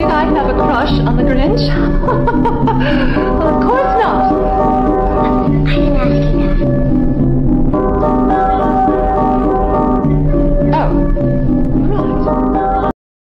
I have a crush on the Grinch.